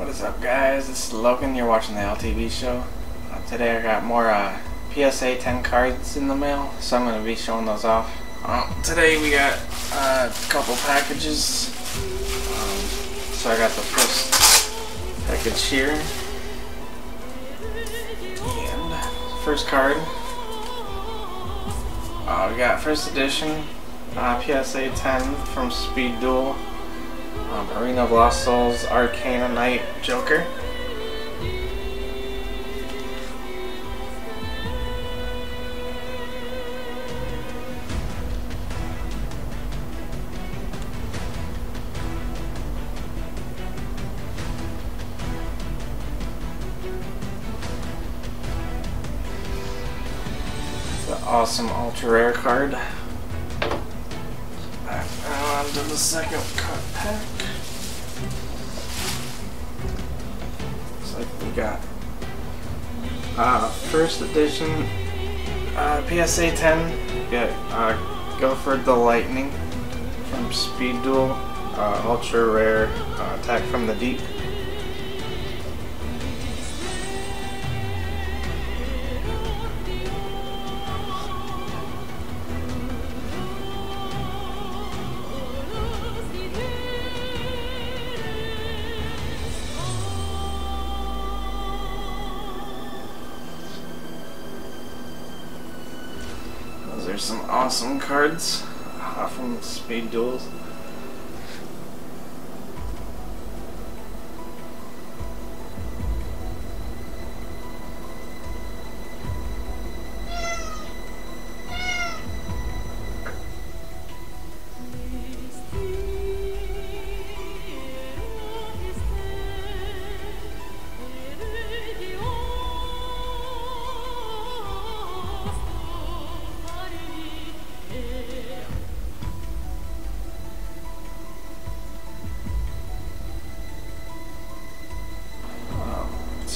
What's up guys, this is Logan, you're watching the LTB show. Uh, today I got more uh, PSA 10 cards in the mail, so I'm going to be showing those off. Uh, today we got uh, a couple packages. Um, so I got the first package here. And first card. Uh, we got first edition uh, PSA 10 from Speed Duel. Um, Arena of Lost Souls, Arcana Knight, Joker. Awesome ultra rare card. Back on to the second cut pack. Looks like we got uh, first edition uh, PSA 10. We got uh, the Lightning from Speed Duel. Uh, ultra rare uh, attack from the deep. Those are some awesome cards uh, from Speed Duels.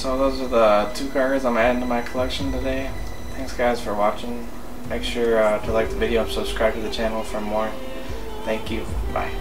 so those are the two cards I'm adding to my collection today. Thanks guys for watching. Make sure uh, to like the video and subscribe to the channel for more. Thank you. Bye.